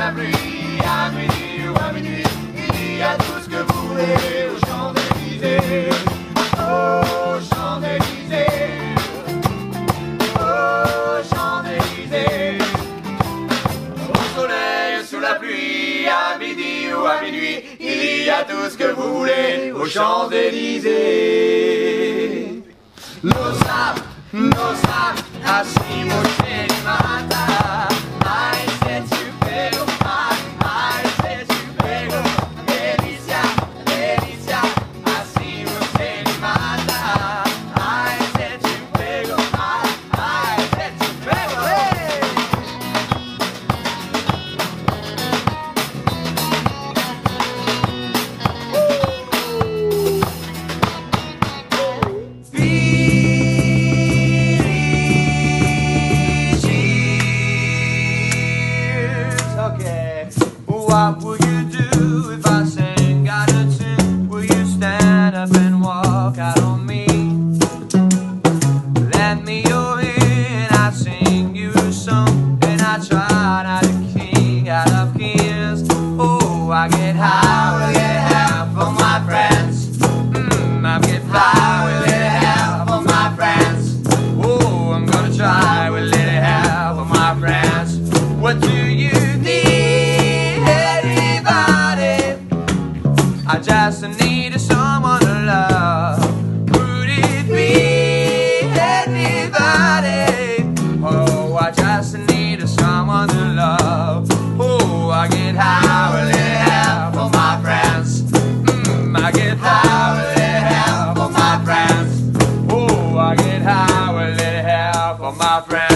la pluie, à midi ou à minuit, il y a tout ce que vous voulez aux Champs-Élysées. Oh, Champs-Élysées. Oh, Champs-Élysées. Au soleil, sous la pluie, à midi ou à minuit, il y a tout ce que vous voulez aux Champs-Élysées. What will you do if I sing? out a tune? Will you stand up and walk out on me? Let me and I sing you a song And I try not to Oh, I get high, I get high from my friends Mmm, I get high my friend.